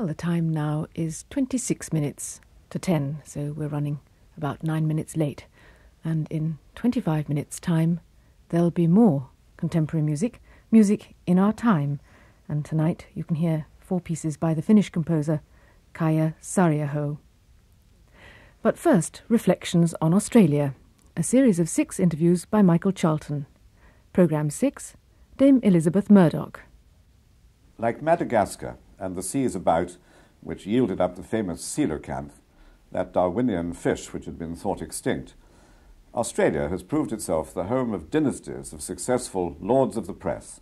Well, the time now is 26 minutes to 10, so we're running about nine minutes late. And in 25 minutes' time, there'll be more contemporary music, music in our time. And tonight you can hear four pieces by the Finnish composer Kaija Saariaho. But first, reflections on Australia, a series of six interviews by Michael Charlton. Programme 6 Dame Elisabeth Murdoch. Like Madagascar and the seas about, which yielded up the famous coelacanth, that Darwinian fish which had been thought extinct, Australia has proved itself the home of dynasties of successful lords of the press,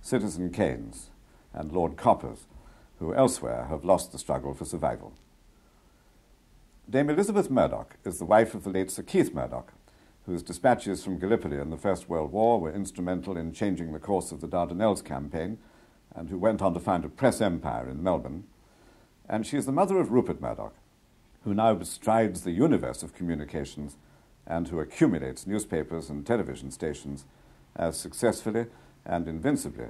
Citizen Kanes and Lord Coppers, who elsewhere have lost the struggle for survival. Dame Elisabeth Murdoch is the wife of the late Sir Keith Murdoch, whose dispatches from Gallipoli in the First World War were instrumental in changing the course of the Dardanelles campaign, and who went on to found a press empire in Melbourne. And she is the mother of Rupert Murdoch, who now bestrides the universe of communications and who accumulates newspapers and television stations as successfully and invincibly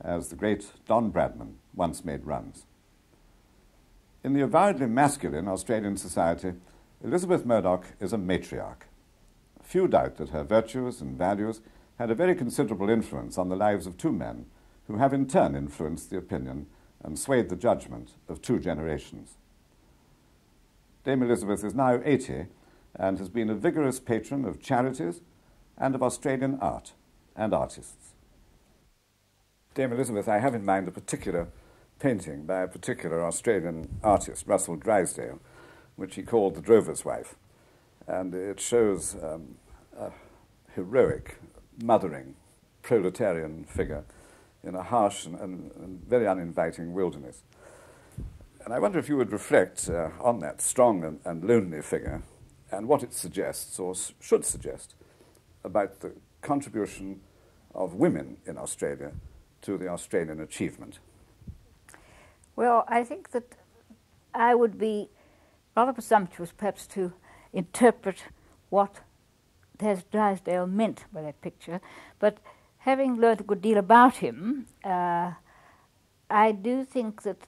as the great Don Bradman once made runs. In the avowedly masculine Australian society, Elisabeth Murdoch is a matriarch. Few doubt that her virtues and values had a very considerable influence on the lives of two men who have in turn influenced the opinion and swayed the judgment of two generations. Dame Elisabeth is now 80 and has been a vigorous patron of charities and of Australian art and artists. Dame Elisabeth, I have in mind a particular painting by a particular Australian artist, Russell Drysdale, which he called The Drover's Wife. And it shows um, a heroic, mothering, proletarian figure in a harsh and, and, and, very uninviting wilderness. And I wonder if you would reflect uh, on that strong and, and, lonely figure and what it suggests, or s- should suggest, about the contribution of women in Australia to the Australian achievement. Well, I think that I would be rather presumptuous, perhaps, to interpret what Tass Drysdale meant by that picture, but having learned a good deal about him, uh, I do think that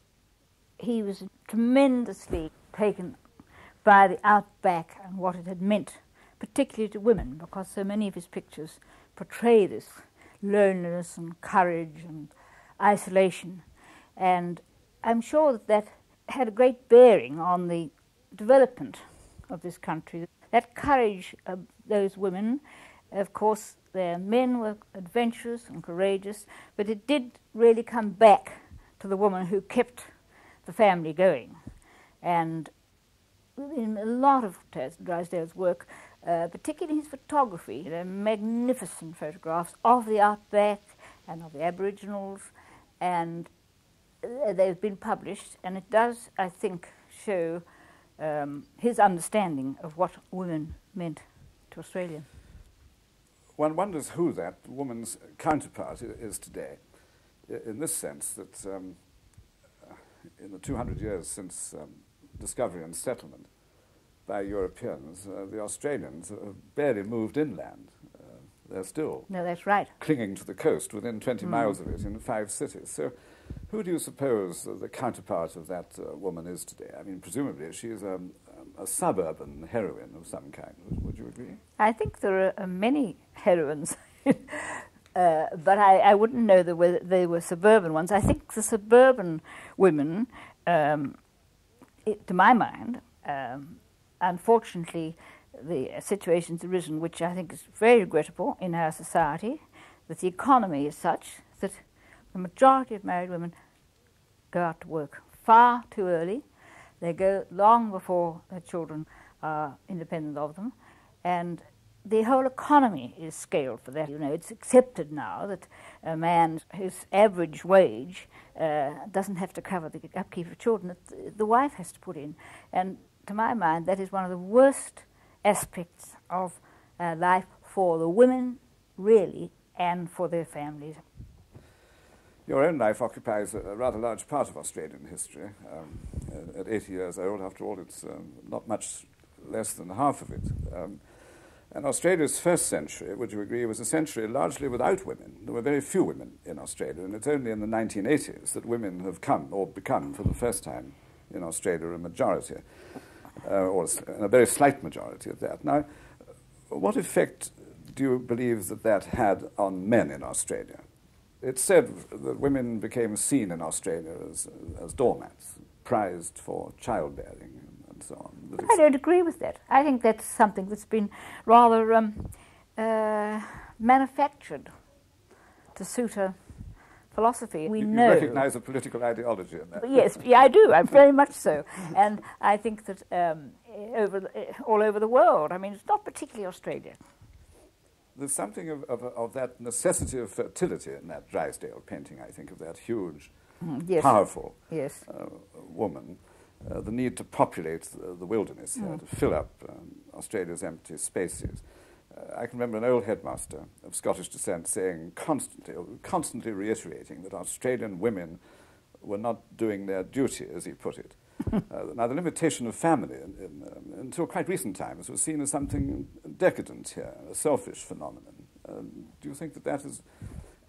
he was tremendously taken by the outback and what it had meant, particularly to women, because so many of his pictures portray this loneliness and courage and isolation. And I'm sure that that had a great bearing on the development of this country. That courage of those women, of course, their men were adventurous and courageous, but it did really come back to the woman who kept the family going. And in a lot of Drysdale's work, uh, particularly his photography, there are magnificent photographs of the outback and of the Aboriginals, and they've been published, and it does, I think, show um, his understanding of what women meant to Australia. One wonders who that woman's counterpart is today, in this sense that um, in the 200 years since um, discovery and settlement by Europeans, uh, the Australians have barely moved inland. Uh, they're still no, that's right. clinging to the coast within 20 mm. miles of it in five cities. So who do you suppose the counterpart of that uh, woman is today? I mean, presumably she is a, a suburban heroine of some kind. Would, you agree? I think there are uh, many heroines, uh, but I, I, wouldn't know that they were suburban ones. I think the suburban women, um, it, to my mind, um, unfortunately, the situation's arisen, which I think is very regrettable in our society, that the economy is such that the majority of married women go out to work far too early. They go long before their children are independent of them. And the whole economy is scaled for that. You know, it's accepted now that a man whose average wage uh, doesn't have to cover the upkeep of children, that the wife has to put in. And to my mind, that is one of the worst aspects of uh, life for the women, really, and for their families. Your own life occupies a, a rather large part of Australian history. Um, at 80 years old, after all, it's um, not much less than half of it. Um, And Australia's first century, would you agree, was a century largely without women. There were very few women in Australia, and it's only in the 1980s that women have come, or become for the first time in Australia, a majority, uh, or a very slight majority of that. Now, what effect do you believe that that had on men in Australia? It's said that women became seen in Australia as, as doormats, prized for childbearing and so on. I don't agree with that. I think that's something that's been rather um, uh, manufactured to suit a philosophy. We you, know. You recognize a political ideology in that. Yes, yeah, I do. I'm very much so. And I think that um, over the, all over the world, I mean, it's not particularly Australia. There's something of, of, of that necessity of fertility in that Drysdale painting, I think, of that huge, mm, yes. powerful yes. Uh, woman uh, the need to populate the, the wilderness mm. to fill up um, Australia's empty spaces. Uh, I can remember an old headmaster of Scottish descent saying constantly, constantly reiterating that Australian women were not doing their duty, as he put it. uh, now, the limitation of family in, in, um, until quite recent times was seen as something decadent here, a selfish phenomenon. Um, do you think that that has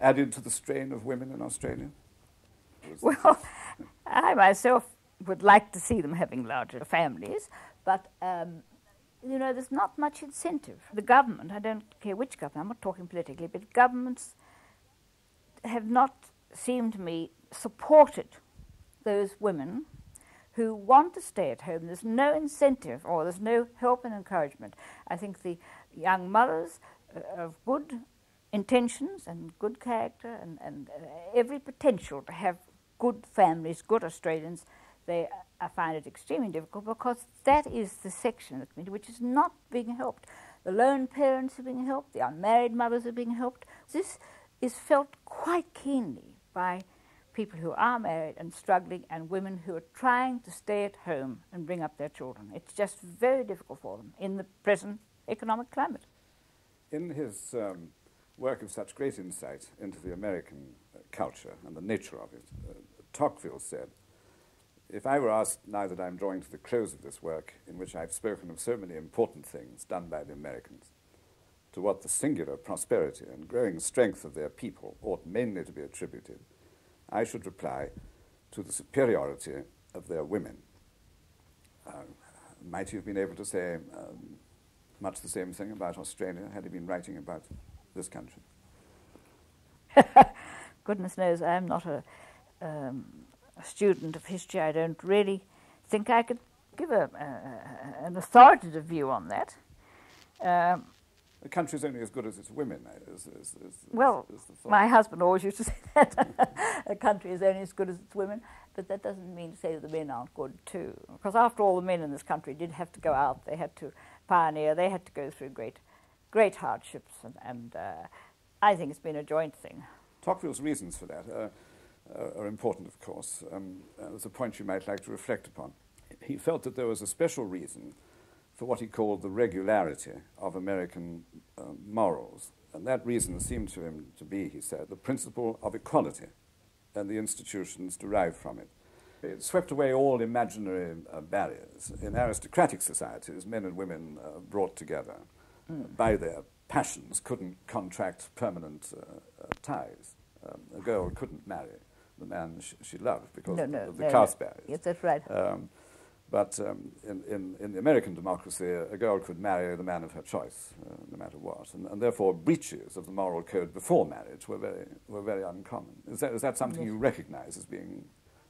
added to the strain of women in Australia? Well, I myself would like to see them having larger families, but um, you know, there's not much incentive. The government, I don't care which government, I'm not talking politically, but governments have not seemed to me supported those women who want to stay at home. There's no incentive or there's no help and encouragement. I think the young mothers uh, of good intentions and good character and, and uh, every potential to have good families, good Australians, they, I find it extremely difficult because that is the section of the community which is not being helped. The lone parents are being helped, the unmarried mothers are being helped. This is felt quite keenly by people who are married and struggling and women who are trying to stay at home and bring up their children. It's just very difficult for them in the present economic climate. In his um, work of such great insight into the American uh, culture and the nature of it, uh, Tocqueville said, if I were asked now that I'm drawing to the close of this work, in which I've spoken of so many important things done by the Americans, to what the singular prosperity and growing strength of their people ought mainly to be attributed, I should reply to the superiority of their women. Uh, might he have been able to say um, much the same thing about Australia had he been writing about this country? Goodness knows I'm not a um, a student of history, I don't really think I could give a, a, an authoritative view on that. Um, the country is only as good as its women. Is, is, is, well, my husband always used to say that a country is only as good as its women, but that doesn't mean to say that the men aren't good too. Because after all, the men in this country did have to go out. They had to pioneer. They had to go through great, great hardships, and, and uh, I think it's been a joint thing. Tocqueville's reasons for that. Uh, uh, are important, of course. Um, uh, a point you might like to reflect upon. He felt that there was a special reason for what he called the regularity of American uh, morals. And that reason seemed to him to be, he said, the principle of equality and the institutions derived from it. It swept away all imaginary uh, barriers. In aristocratic societies, men and women uh, brought together mm. by their passions couldn't contract permanent uh, ties. Um, a girl couldn't marry the man she, she loved because no, no, of the no, caste barriers. Yes, that's right. Um, but um, in, in, in, the American democracy, a girl could marry the man of her choice, uh, no matter what. And, and, therefore, breaches of the moral code before marriage were very, were very uncommon. Is that, is that something yes. you recognize as being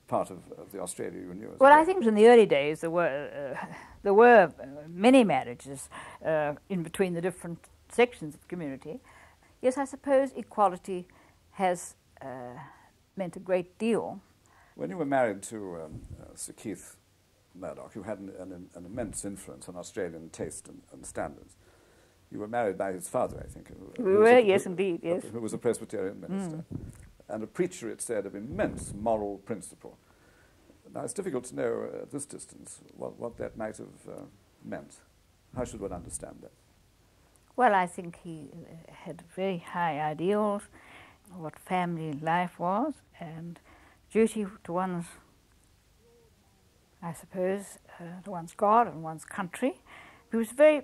part of, of the Australia you knew? well, I think in the early days there were, uh, there were uh, many marriages uh, in between the different sections of the community. Yes, I suppose equality has uh, meant a great deal. When you were married to um, uh, Sir Keith Murdoch, who had an, an, an immense influence on Australian taste and, and, standards, you were married by his father, I think. Who, we were, yes, who, indeed, yes. Who was a Presbyterian minister. Mm. And a preacher, it said, of immense moral principle. Now, it's difficult to know at this distance what, what that might have uh, meant. How should one understand that? Well, I think he uh, had very high ideals what family life was and duty to one's, I suppose, uh, to one's God and one's country. He was very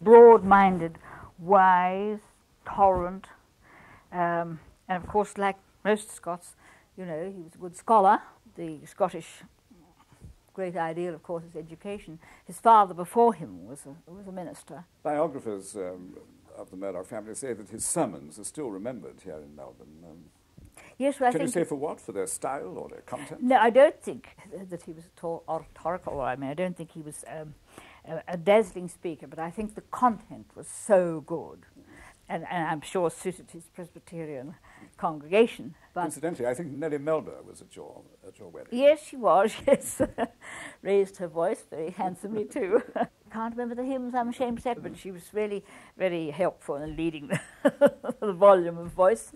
broad minded, wise, tolerant, um, and of course, like most Scots, you know, he was a good scholar. The Scottish great ideal, of course, is education. His father before him was a, was a minister. Biographers um, of the Murdoch family say that his sermons are still remembered here in Melbourne. Um, yes, well, I can think you say for what? For their style or their content? No, I don't think that he was at all oratorical. I mean, I don't think he was um, a, a, dazzling speaker, but I think the content was so good, and, and I'm sure suited his Presbyterian congregation. But Incidentally, I think Nellie Melba was at your, at your wedding. Yes, she was, yes. Raised her voice very handsomely, too. Can't remember the hymns, I'm ashamed to say, but she was really very helpful in leading the volume of voice.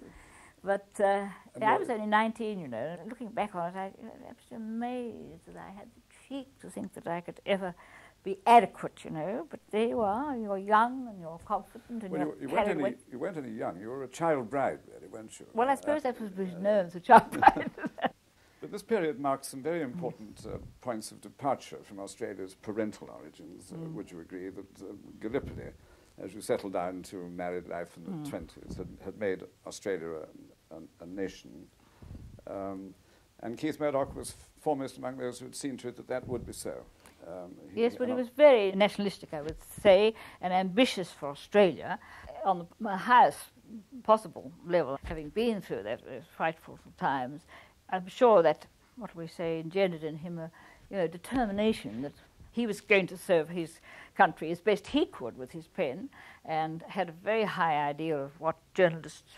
But uh, I was only 19, you know. Looking back on it, I, I was amazed that I had the cheek to think that I could ever be adequate, you know. But there you are, you're young and you're confident and well, you're you, you, weren't any, you weren't any young, you were a child bride, really, weren't you? Well, I suppose uh, that was known as a child bride. but this period marks some very important uh, points of departure from Australia's parental origins. Uh, mm. Would you agree that uh, Gallipoli, as you settled down to married life in the mm. 20s, had, had made Australia a, a, a nation? Um, and Keith Murdoch was foremost among those who had seen to it that that would be so. Um, yes, but he was very nationalistic, I would say, and ambitious for Australia on the highest possible level, having been through that uh, frightful times. I'm sure that what we say engendered in him a you know, determination that he was going to serve his country as best he could with his pen, and had a very high ideal of what journalists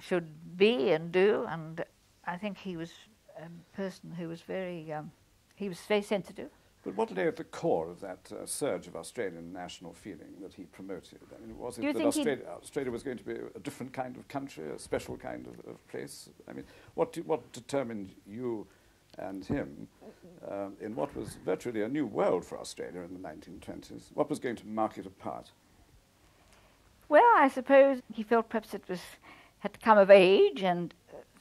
should be and do. And I think he was a person who was very um, he was very sensitive but what lay at the core of that uh, surge of Australian national feeling that he promoted? I mean, was it that Australia, Australia, was going to be a different kind of country, a special kind of, of place? I mean, what, do, what determined you and him uh, in what was virtually a new world for Australia in the 1920s? What was going to mark it apart? Well, I suppose he felt perhaps it was had to come of age and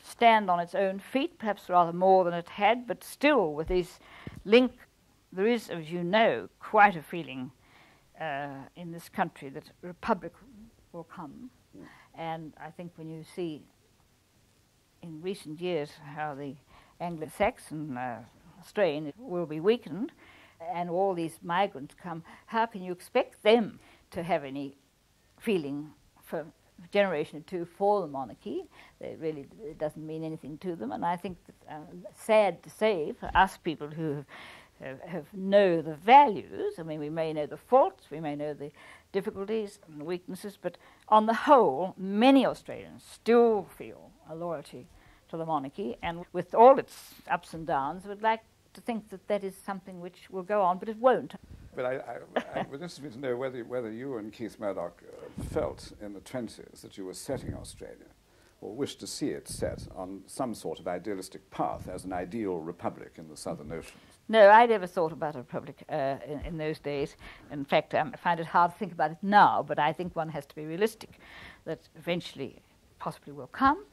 stand on its own feet, perhaps rather more than it had, but still with this link there is, as you know, quite a feeling uh, in this country that republic will come. And I think when you see in recent years how the Anglo Saxon uh, strain will be weakened and all these migrants come, how can you expect them to have any feeling for generation or two for the monarchy? They really, it doesn't mean anything to them. And I think that, uh, sad to say for us people who have have, know the values. I mean, we may know the faults, we may know the difficulties and weaknesses, but on the whole, many Australians still feel a loyalty to the monarchy, and with all its ups and downs, would like to think that that is something which will go on, but it won't. But I, I, I would just to know whether, whether you and Keith Murdoch uh, felt in the 20s that you were setting Australia or wished to see it set on some sort of idealistic path as an ideal republic in the Southern Oceans. No, I never thought about a republic uh, in, in, those days. In fact, um, I find it hard to think about it now, but I think one has to be realistic that eventually possibly will come.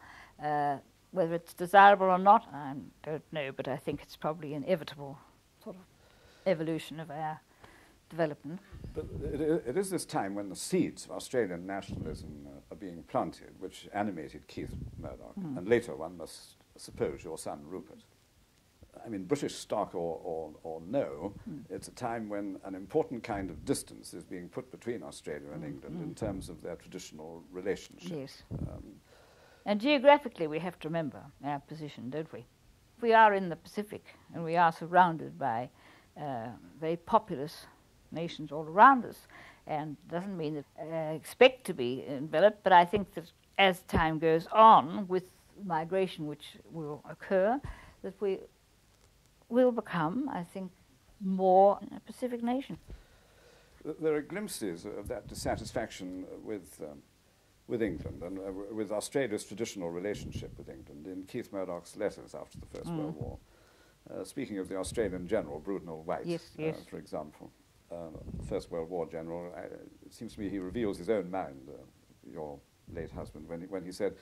Uh, whether it's desirable or not, I don't know, but I think it's probably inevitable sort of evolution of our development. But it, it is this time when the seeds of Australian nationalism uh, are being planted, which animated Keith Murdoch, mm. and later one must suppose your son Rupert. I mean, British stock or, or, or no, mm. it's a time when an important kind of distance is being put between Australia and mm. England mm. in terms of their traditional relationship. Yes. Um, and geographically, we have to remember our position, don't we? We are in the Pacific and we are surrounded by uh, very populous nations all around us. And doesn't mean that uh, expect to be enveloped, but I think that as time goes on with migration which will occur, that we will become, I think, more a Pacific nation. There are glimpses of that dissatisfaction with, um, with England and uh, with Australia's traditional relationship with England in Keith Murdoch's letters after the First mm. World War. Uh, speaking of the Australian general, Brudenell White, yes, yes. Uh, for example, First World War general, I, it seems to me he reveals his own mind, uh, your late husband, when he, when he said,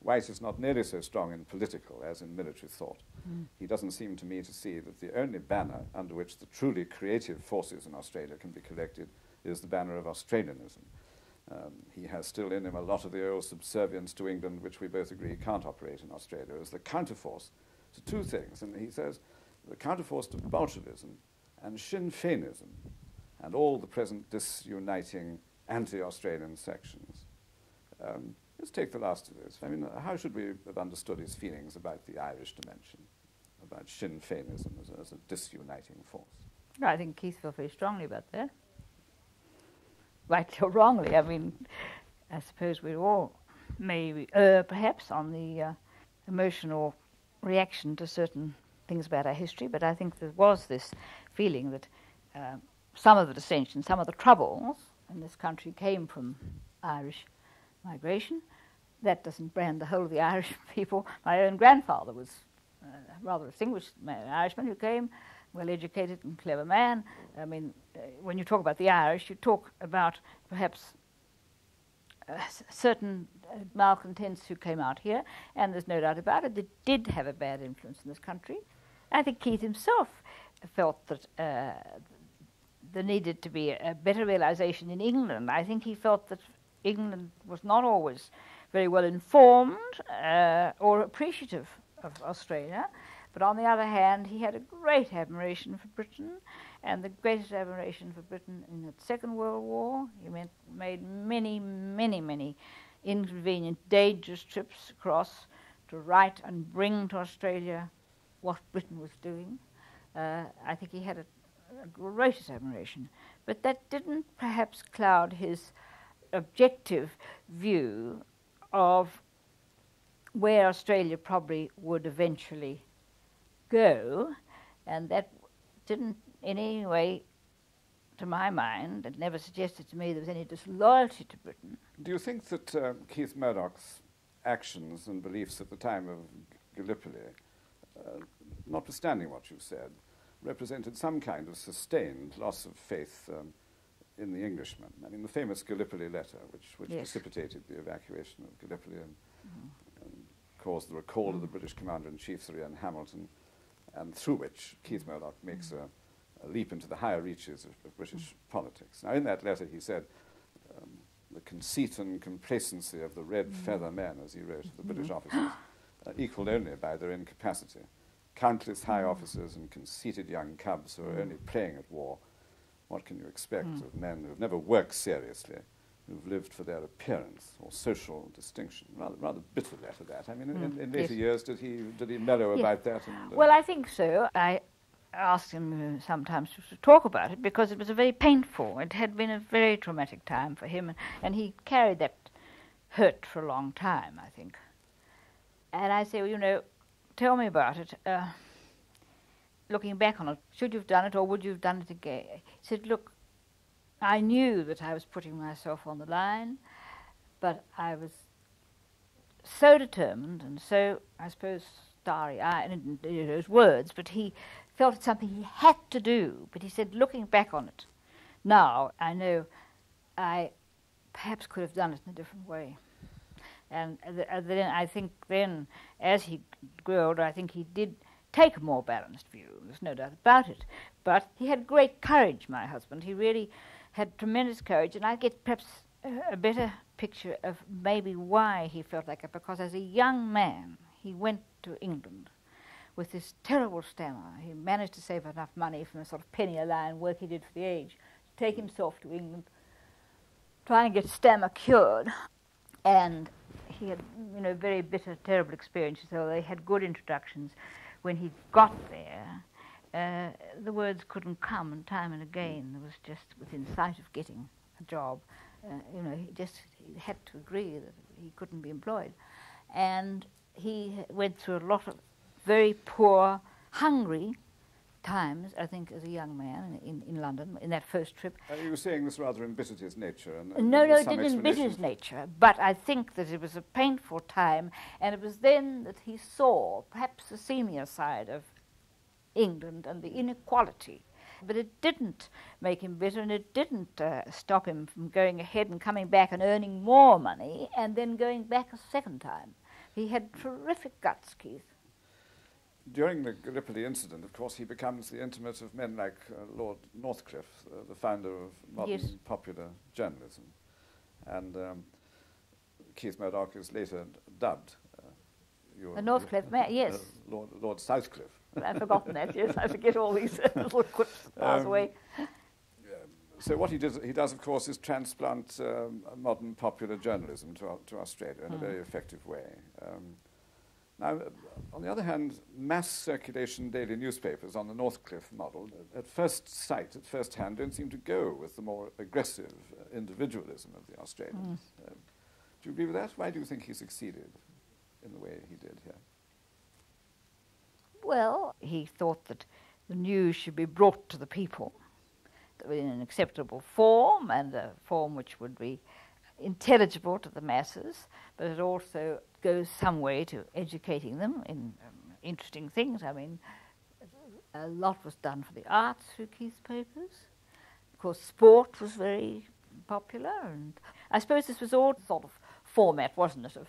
White is not nearly so strong in political as in military thought. Mm. He doesn't seem to me to see that the only banner under which the truly creative forces in Australia can be collected is the banner of Australianism. Um, he has still in him a lot of the old subservience to England, which we both agree can't operate in Australia, as the counterforce to two things. And he says the counterforce to Bolshevism and Sinn Féinism and all the present disuniting anti Australian sections. Um, let's take the last of those. I mean, how should we have understood his feelings about the Irish dimension, about Sinn Féinism as a, as a disuniting force? I think Keith felt very strongly about that. Rightly or wrongly. I mean, I suppose we all maybe err perhaps on the uh, emotional reaction to certain things about our history, but I think there was this feeling that uh, some of the dissension, some of the troubles in this country came from Irish migration. That doesn't brand the whole of the Irish people. My own grandfather was a rather distinguished Irishman who came, well educated and clever man. I mean, uh, when you talk about the Irish, you talk about perhaps uh, certain uh, malcontents who came out here, and there's no doubt about it, they did have a bad influence in this country. I think Keith himself felt that uh, there needed to be a, better realization in England. I think he felt that England was not always very well informed uh, or appreciative of Australia. But on the other hand, he had a great admiration for Britain, and the greatest admiration for Britain in the Second World War. He made, made many, many, many inconvenient, dangerous trips across to write and bring to Australia what Britain was doing. Uh, I think he had a greatest admiration. But that didn't perhaps cloud his objective view of where Australia probably would eventually go, and that didn't in any way, to my mind, it never suggested to me there was any disloyalty to Britain. Do you think that uh, Keith Murdoch's actions and beliefs at the time of Gallipoli, uh, notwithstanding what you've said, represented some kind of sustained loss of faith um, in the Englishman? I mean, the famous Gallipoli letter, which, which yes. precipitated the evacuation of Gallipoli and, mm-hmm. and caused the recall mm-hmm. of the British commander in chief, Sir Ian Hamilton and through which Keith Murdoch makes a, a leap into the higher reaches of, of, British politics. Now, in that letter, he said, um, the conceit and complacency of the red feather men, as he wrote, of the British officers, uh, equalled only by their incapacity. Countless high officers and conceited young cubs who are only playing at war. What can you expect of men who have never worked seriously? who've lived for their appearance or social distinction. Rather, rather bitter letter that. I mean, mm. in, in, later yes. years, did he did he mellow yes. about that? And, uh, well, I think so. I asked him uh, sometimes to talk about it because it was a very painful. It had been a very traumatic time for him, and, and he carried that hurt for a long time. I think. And I say, well, you know, tell me about it. Uh, looking back on it, should you have done it or would you have done it again? He said, look, I knew that I was putting myself on the line, but I was so determined and so, I suppose, starry eyed, and those words, but he felt it's something he had to do. But he said, looking back on it now, I know I perhaps could have done it in a different way. And uh, then I think then, as he grew older, I think he did take a more balanced view. There's no doubt about it. But he had great courage, my husband. He really had tremendous courage, and I get perhaps a, a better picture of maybe why he felt like it, because as a young man, he went to England with this terrible stammer. He managed to save enough money from a sort of penny a line work he did for the Age to take himself to England, try and get stammer cured. And he had, you know, very bitter, terrible experiences, they had good introductions. When he got there, uh, the words couldn't come, and time and again there was just within sight of getting a job. Uh, you know, he just he had to agree that he couldn't be employed, and he went through a lot of very poor, hungry times. I think as a young man in, in London in that first trip. Uh, you were saying this rather embittered his nature. And, and no, no, it didn't embitter his nature. But I think that it was a painful time, and it was then that he saw perhaps the senior side of England and the inequality. But it didn't make him bitter and it didn't uh, stop him from going ahead and coming back and earning more money and then going back a second time. He had terrific guts, Keith. During the Gallipoli incident, of course, he becomes the intimate of men like uh, Lord Northcliffe, uh, the founder of modern Yes. popular journalism. And um, Keith Murdoch is later dubbed. Uh, Northcliffe ma- yes. uh, Lord, Lord Southcliffe. I've forgotten that, yes. I forget all these little quips pass Um, away. So what he does, he does, of course, is transplant um, modern popular journalism to, to Australia in a Mm. very effective way. Um, now, uh, on the other hand, mass circulation daily newspapers on the Northcliffe model, at first sight, at first hand, don't seem to go with the more aggressive uh, individualism of the Australians. Um, do you agree with that? Why do you think he succeeded in the way he did here? Well, he thought that the news should be brought to the people in an acceptable form and a form which would be intelligible to the masses, but it also goes some way to educating them in um, interesting things. I mean, a lot was done for the arts through Keith's papers. Of course, sport was very popular, and I suppose this was all sort of format, wasn't it, of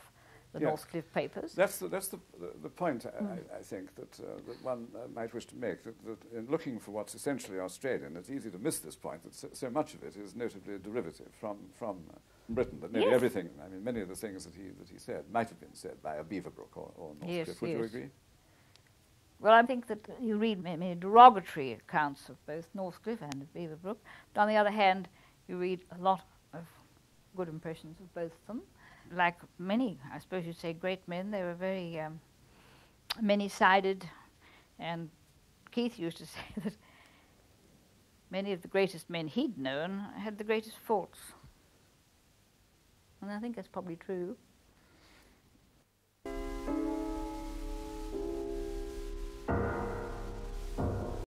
the Yes. Northcliffe papers? That's the, that's the, the, the point, I, Mm. I, I think, that, uh, that one uh, might wish to make, that, that in looking for what's essentially Australian, it's easy to miss this point, that so, so much of it is notably a derivative from, from uh, Britain, that nearly Yes. everything, I mean, many of the things that he, that he said might have been said by a Beaverbrook or, or Northcliffe. Yes, Would you agree? Well, I think that you read many derogatory accounts of both Northcliffe and of Beaverbrook. But on the other hand, you read a lot of good impressions of both of them. Like many, I suppose you'd say, great men, they were very um, many-sided. And Keith used to say that many of the greatest men he'd known had the greatest faults. And I think that's probably true.